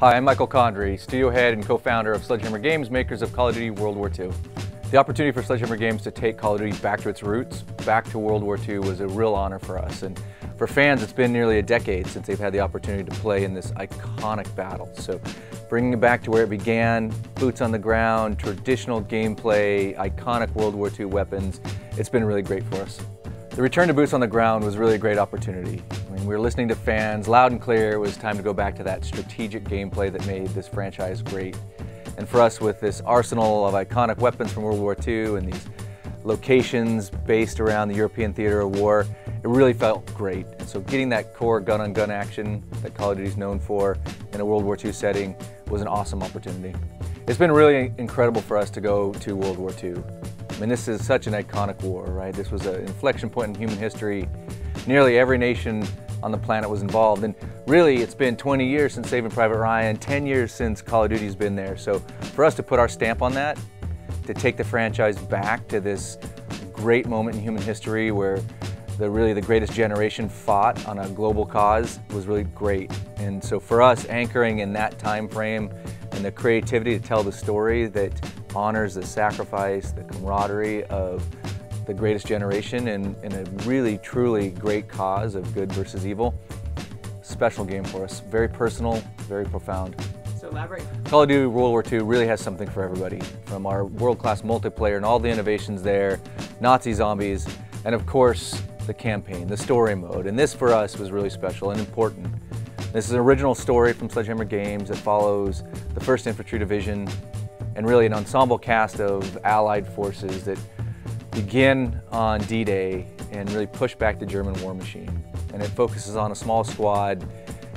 Hi, I'm Michael Condrey, studio head and co-founder of Sledgehammer Games, makers of Call of Duty World War II. The opportunity for Sledgehammer Games to take Call of Duty back to its roots, back to World War II, was a real honor for us. And for fans, it's been nearly a decade since they've had the opportunity to play in this iconic battle. So bringing it back to where it began, boots on the ground, traditional gameplay, iconic World War II weapons, it's been really great for us. The return to boots on the ground was really a great opportunity. I mean, we were listening to fans loud and clear. It was time to go back to that strategic gameplay that made this franchise great. And for us, with this arsenal of iconic weapons from World War II and these locations based around the European theater of war, it really felt great. And so getting that core gun-on-gun -gun action that Call of Duty is known for in a World War II setting was an awesome opportunity. It's been really incredible for us to go to World War II. I mean, this is such an iconic war, right? This was an inflection point in human history. Nearly every nation on the planet was involved. And really, it's been 20 years since Saving Private Ryan, 10 years since Call of Duty's been there. So for us to put our stamp on that, to take the franchise back to this great moment in human history where the really the greatest generation fought on a global cause was really great. And so for us, anchoring in that time frame and the creativity to tell the story that honors the sacrifice, the camaraderie of the greatest generation in, in a really, truly great cause of good versus evil. Special game for us. Very personal, very profound. So elaborate. Call of Duty World War II really has something for everybody. From our world-class multiplayer and all the innovations there, Nazi zombies, and of course, the campaign, the story mode. And this for us was really special and important. This is an original story from Sledgehammer Games that follows the 1st Infantry Division and really an ensemble cast of Allied forces that begin on D-Day and really push back the German war machine. And it focuses on a small squad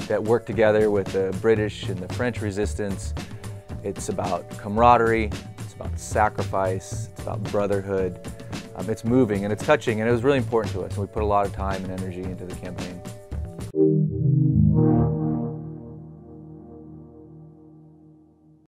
that work together with the British and the French resistance. It's about camaraderie, it's about sacrifice, it's about brotherhood. Um, it's moving and it's touching and it was really important to us and we put a lot of time and energy into the campaign.